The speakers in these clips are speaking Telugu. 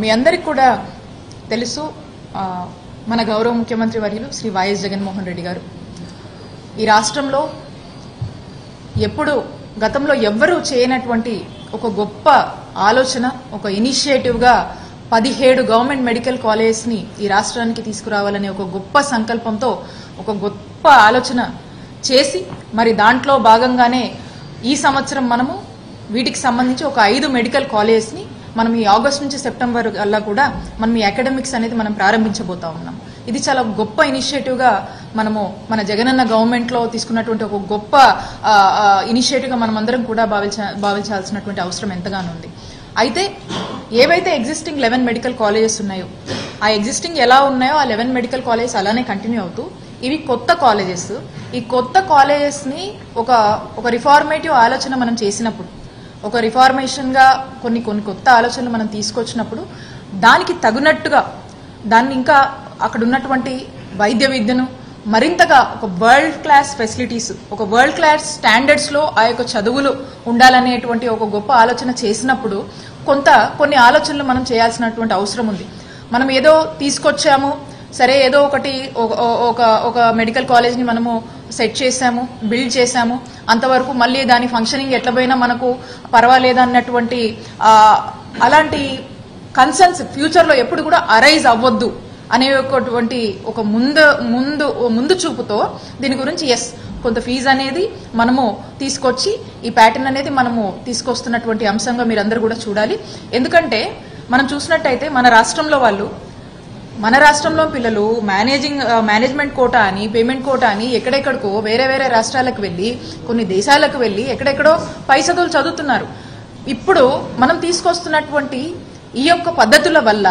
మీ అందరికి కూడా తెలుసు మన గౌరవ ముఖ్యమంత్రి వర్యులు శ్రీ వైఎస్ జగన్మోహన్ రెడ్డి గారు. ఈ రాష్ట్రంలో ఎప్పుడు గతంలో ఎవ్వరూ చేయనటువంటి ఒక గొప్ప ఆలోచన ఒక ఇనిషియేటివ్గా పదిహేడు గవర్నమెంట్ మెడికల్ కాలేజ్ని ఈ రాష్ట్రానికి తీసుకురావాలనే ఒక గొప్ప సంకల్పంతో ఒక గొప్ప ఆలోచన చేసి మరి దాంట్లో భాగంగానే ఈ సంవత్సరం మనము వీటికి సంబంధించి ఒక ఐదు మెడికల్ కాలేజ్ని మనం ఈ ఆగస్ట్ నుంచి సెప్టెంబర్ అలా కూడా మనం ఈ అకాడమిక్స్ అనేది మనం ప్రారంభించబోతా ఉన్నాం. ఇది చాలా గొప్ప ఇనిషియేటివ్గా మనము మన జగనన్న గవర్నమెంట్లో తీసుకున్నటువంటి ఒక గొప్ప ఇనిషియేటివ్గా మనం అందరం కూడా భావించ భావించాల్సినటువంటి అవసరం ఎంతగానో ఉంది. అయితే ఏవైతే ఎగ్జిస్టింగ్ లెవెన్ మెడికల్ కాలేజెస్ ఉన్నాయో ఆ ఎగ్జిస్టింగ్ ఎలా ఉన్నాయో ఆ లెవెన్ మెడికల్ కాలేజెస్ అలానే కంటిన్యూ అవుతూ ఇవి కొత్త కాలేజెస్ ఈ కొత్త కాలేజెస్ని ఒక ఒక రిఫార్మేటివ్ ఆలోచన మనం చేసినప్పుడు ఒక రిఫార్మేషన్గా కొన్ని కొన్ని కొత్త ఆలోచనలు మనం తీసుకొచ్చినప్పుడు దానికి తగినట్టుగా దాన్ని ఇంకా అక్కడ ఉన్నటువంటి వైద్య విద్యను మరింతగా ఒక వరల్డ్ క్లాస్ ఫెసిలిటీస్ ఒక వరల్డ్ క్లాస్ స్టాండర్డ్స్లో ఆ యొక్క చదువులు ఉండాలనేటువంటి ఒక గొప్ప ఆలోచన చేసినప్పుడు కొంత కొన్ని ఆలోచనలు మనం చేయాల్సినటువంటి అవసరం ఉంది. మనం ఏదో తీసుకొచ్చాము సరే ఏదో ఒకటి ఒక- ఒక ఒక మెడికల్ కాలేజ్ని మనము సెట్ చేసాము బిల్డ్ చేసాము అంతవరకు మళ్ళీ దాని ఫంక్షనింగ్ ఎట్లా పోయినా మనకు పర్వాలేదు అన్నటువంటి అలాంటి కన్సర్న్స్ ఫ్యూచర్లో ఎప్పుడు కూడా అరైజ్ అవ్వద్దు అనే ఒకటువంటి ఒక ముందు ముందు ముందు చూపుతో దీని గురించి ఎస్ కొంత ఫీజు అనేది మనము తీసుకొచ్చి ఈ ప్యాటర్న్ అనేది మనము తీసుకొస్తున్నటువంటి అంశంగా మీరందరూ కూడా చూడాలి. ఎందుకంటే మనం చూసినట్టయితే మన రాష్ట్రంలో వాళ్ళు మన రాష్ట్రంలో పిల్లలు మేనేజింగ్ మేనేజ్మెంట్ కోటా అని పేమెంట్ కోటా అని ఎక్కడెక్కడికో వేరే వేరే రాష్ట్రాలకు వెళ్ళి కొన్ని దేశాలకు వెళ్ళి ఎక్కడెక్కడో పై చదువులు చదువుతున్నారు. ఇప్పుడు మనం తీసుకొస్తున్నటువంటి ఈ యొక్క పద్ధతుల వల్ల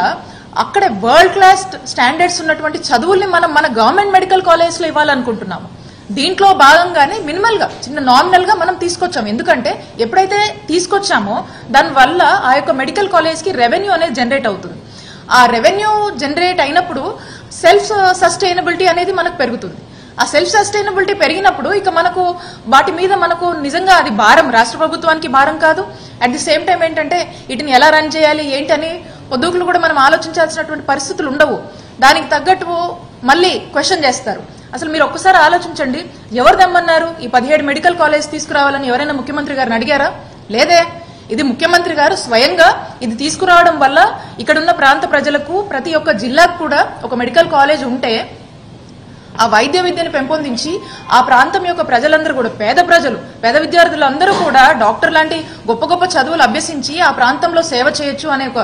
అక్కడ వరల్డ్ క్లాస్ స్టాండర్డ్స్ ఉన్నటువంటి చదువుల్ని మనం మన గవర్నమెంట్ మెడికల్ కాలేజ్లో ఇవ్వాలనుకుంటున్నాము. దీంట్లో భాగంగానే మినిమల్గా చిన్న నామినల్గా మనం తీసుకొచ్చాము. ఎందుకంటే ఎప్పుడైతే తీసుకొచ్చామో దానివల్ల ఆ యొక్క మెడికల్ కాలేజ్కి రెవెన్యూ అనేది జనరేట్ అవుతుంది. ఆ రెవెన్యూ జనరేట్ అయినప్పుడు సెల్ఫ్ సస్టైనబిలిటీ uh, అనేది మనకు పెరుగుతుంది. ఆ సెల్ఫ్ సస్టైనబిలిటీ పెరిగినప్పుడు ఇక మనకు వాటి మీద మనకు నిజంగా అది భారం రాష్ట్ర ప్రభుత్వానికి భారం కాదు. అట్ ది సేమ్ టైం ఏంటంటే వీటిని ఎలా రన్ చేయాలి ఏంటని పొద్దుకులు కూడా మనం ఆలోచించాల్సినటువంటి పరిస్థితులు ఉండవు. దానికి తగ్గట్టు మళ్ళీ క్వశ్చన్ చేస్తారు. అసలు మీరు ఒక్కసారి ఆలోచించండి ఎవరు తెమ్మన్నారు? ఈ పదిహేడు మెడికల్ కాలేజ్ తీసుకురావాలని ఎవరైనా ముఖ్యమంత్రి గారిని అడిగారా? లేదే. ఇది ముఖ్యమంత్రి గారు స్వయంగా ఇది తీసుకురావడం వల్ల ఇక్కడున్న ప్రాంత ప్రజలకు ప్రతి ఒక్క జిల్లాకు కూడా ఒక మెడికల్ కాలేజ్ ఉంటే ఆ వైద్య విద్యను పెంపొందించి ఆ ప్రాంతం యొక్క ప్రజలందరూ కూడా పేద ప్రజలు పేద విద్యార్థులందరూ కూడా డాక్టర్ లాంటి గొప్ప గొప్ప చదువులు అభ్యసించి ఆ ప్రాంతంలో సేవ చేయొచ్చు అనే ఒక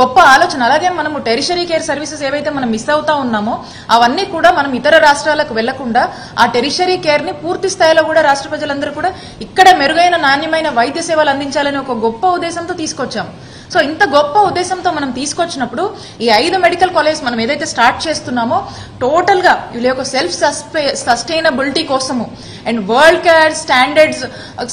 గొప్ప ఆలోచన. అలాగే మనము టెరిషరీ కేర్ సర్వీసెస్ ఏవైతే మనం మిస్ అవుతా ఉన్నామో అవన్నీ కూడా మనం ఇతర రాష్ట్రాలకు వెళ్ళకుండా ఆ టెరిషరీ కేర్ని పూర్తి స్థాయిలో కూడా రాష్ట్ర ప్రజలందరూ కూడా ఇక్కడ మెరుగైన నాణ్యమైన వైద్య సేవలు అందించాలని ఒక గొప్ప ఉద్దేశంతో తీసుకొచ్చాము. సో ఇంత గొప్ప ఉద్దేశంతో మనం తీసుకొచ్చినప్పుడు ఈ ఐదు మెడికల్ కాలేజ్ మనం ఏదైతే స్టార్ట్ చేస్తున్నామో టోటల్గా వీళ్ళ యొక్క సెల్ఫ్ సస్టైనబిలిటీ కోసము అండ్ వరల్డ్ కేర్ స్టాండర్డ్స్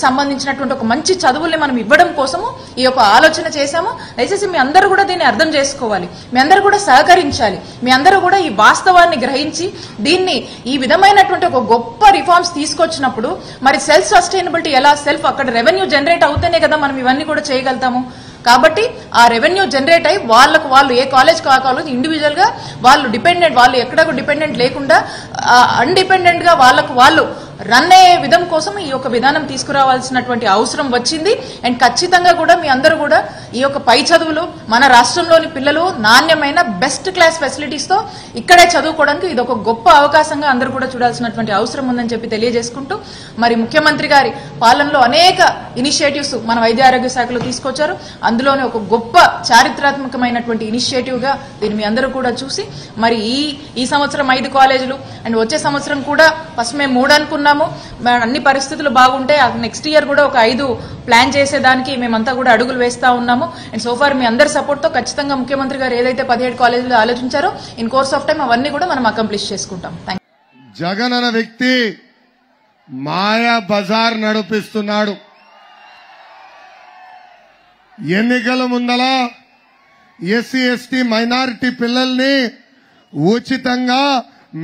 సంబంధించినటువంటి ఒక మంచి చదువుల్ని మనం ఇవ్వడం కోసము ఈ యొక్క ఆలోచన చేశాము. దయచేసి మీ అందరూ కూడా దీన్ని అర్థం చేసుకోవాలి. మీ అందరూ కూడా సహకరించాలి. మీ అందరూ కూడా ఈ వాస్తవాన్ని గ్రహించి దీన్ని ఈ విధమైనటువంటి ఒక గొప్ప రిఫార్మ్స్ తీసుకొచ్చినప్పుడు మరి సెల్ఫ్ సస్టైనబిలిటీ ఎలా సెల్ఫ్ అక్కడ రెవెన్యూ జనరేట్ అవుతేనే కదా మనం ఇవన్నీ కూడా చేయగలుగుతాము. కాబట్టి ఆ రెవెన్యూ జనరేట్ అయ్యి వాళ్ళకు వాళ్ళు ఏ కాలేజ్ కా కాలేజ్ ఇండివిజువల్గా వాళ్ళు డిపెండెంట్ వాళ్ళు ఎక్కడకు డిపెండెంట్ లేకుండా అన్డిపెండెంట్గా వాళ్ళకు వాళ్ళు రన్ అయ్యే విధం కోసం ఈ యొక్క విధానం తీసుకురావాల్సినటువంటి అవసరం వచ్చింది. అండ్ ఖచ్చితంగా కూడా మీ అందరూ కూడా ఈ యొక్క పై చదువులు మన రాష్ట్రంలోని పిల్లలు నాణ్యమైన బెస్ట్ క్లాస్ ఫెసిలిటీస్తో ఇక్కడే చదువుకోవడానికి ఇది ఒక గొప్ప అవకాశంగా అందరూ కూడా చూడాల్సినటువంటి అవసరం ఉందని చెప్పి తెలియజేసుకుంటూ మరి ముఖ్యమంత్రి గారి పాలనలో అనేక ఇనిషియేటివ్స్ మన వైద్య ఆరోగ్య శాఖలో తీసుకొచ్చారు. అందులోనే ఒక గొప్ప చారిత్రాత్మకమైనటువంటి ఇనిషియేటివ్గా దీన్ని మీ అందరూ కూడా చూసి మరి ఈ ఈ సంవత్సరం ఐదు కాలేజీలు అండ్ వచ్చే సంవత్సరం కూడా ఫస్ట్ మేము మూడు అనుకుంటున్నాము అన్ని పరిస్థితులు బాగుంటే నెక్స్ట్ ఇయర్ కూడా ఒక ఐదు ప్లాన్ చేసేదానికి మేమంతా కూడా అడుగులు వేస్తా ఉన్నాము. అండ్ సోఫార్ మీ అందరి సపోర్ట్తో ఖచ్చితంగా ముఖ్యమంత్రి గారు ఏదైతే పదిహేడు కాలేజీలు ఆలోచించారో ఇన్ కోర్స్ ఆఫ్ టైం అవన్నీ కూడా మనం అకంప్లిష్ చేసుకుంటాం. జగన్ అనే వ్యక్తి మాయా బజార్ నడిపిస్తున్నాడు. ఎన్నికల ముందల ఎస్సీ ఎస్టీ మైనారిటీ పిల్లల్ని ఉచితంగా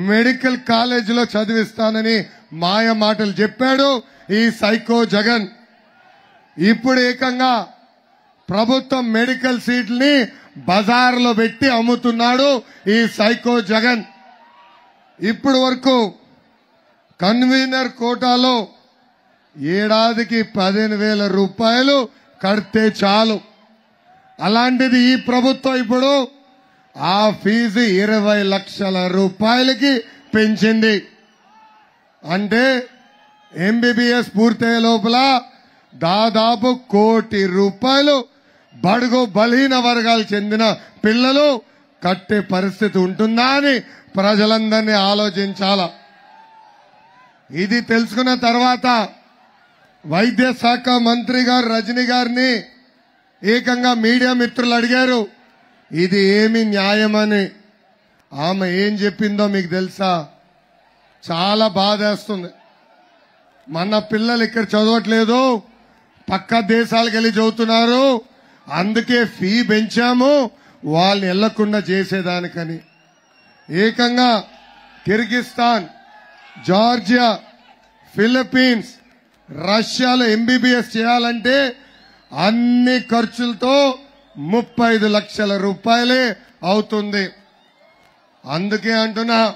మెడికల్ కాలేజీలో చదివిస్తానని మాయ మాటలు చెప్పాడు ఈ సైకో జగన్. ఇప్పుడు ఏకంగా ప్రభుత్వం మెడికల్ సీట్లని బజార్లో పెట్టి అమ్ముతున్నాడు ఈ సైకో జగన్. ఇప్పుడు వరకు కన్వీనర్ కోటాలో ఏడాదికి పదిహేను వేల రూపాయలు కడితే చాలు. అలాంటిది ఈ ప్రభుత్వం ఇప్పుడు ఆ ఫీజు ఇరవై లక్షల రూపాయలకి పెంచింది. అంటే ఎంబీబీఎస్ పూర్తయ్యే లోపల దాదాపు కోటి రూపాయలు బడుగు బలహీన వర్గాలు చెందిన పిల్లలు కట్టే పరిస్థితి ఉంటుందా అని ప్రజలందరినీ ఆలోచించాల. ఇది తెలుసుకున్న తర్వాత వైద్య శాఖ మంత్రి గారు రజనీ గారిని ఏకంగా మీడియా మిత్రులు అడిగారు ఇది ఏమి న్యాయమని? ఆమె ఏం చెప్పిందో మీకు తెలుసా? చాలా బాధేస్తుంది మన పిల్లలు ఇక్కడ చదవట్లేదు. పక్క దేశాలకు వెళ్ళి చదువుతున్నారు. అందుకే ఫీ పెంచాము. వాళ్ళని వెళ్ళకుండా చేసేదానికని. ఏకంగా కిర్గిస్తాన్ జార్జియా ఫిలిప్పీన్స్ రష్యాలో ఎంబీబీఎస్ చేయాలంటే అన్ని ఖర్చులతో ముప్పై ఐదు లక్షల రూపాయలే అవుతుంది. అందుకే అంటున్నా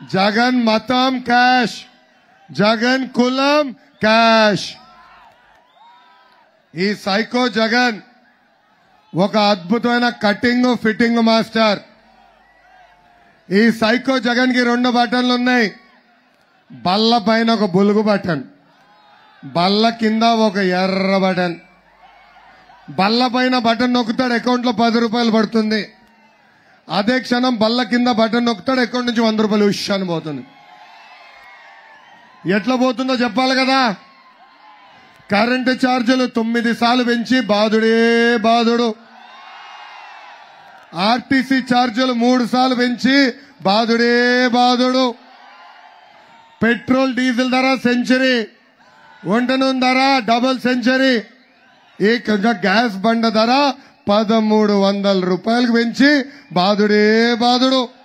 జగన్ మతం క్యాష్ జగన్ కులం క్యాష్ ఈ సైకో జగన్ ఒక అద్భుతమైన కటింగ్ ఫిట్టింగ్ మాస్టర్ ఈ సైకో జగన్కి రెండు బటన్లు ఉన్నాయి బల్ల పైన ఒక బులుగు బటన్ బల్ల కింద ఒక ఎర్ర బటన్ బల్ల పైన బటన్ నొక్కుతాడు అకౌంట్లో పది రూపాయలు పడుతుంది. అదే క్షణం బల్ల కింద బటన్ నొక్కుతాడు ఎక్కడి నుంచి వంద రూపాయలు విషయాన్ని పోతుంది. ఎట్లా పోతుందో చెప్పాలి కదా? కరెంటు ఛార్జీలు తొమ్మిది సార్లు పెంచి బాధుడే బాధుడు. ఆర్టీసీ ఛార్జీలు మూడు సార్లు పెంచి బాధుడే బాధుడు. పెట్రోల్ డీజిల్ ధర సెంచరీ. వంట నూనె ధర డబుల్ సెంచరీ. ఏకంగా గ్యాస్ బండ ధర పదమూడు వందల రూపాయలకు పెంచి బాధుడే బాధుడు.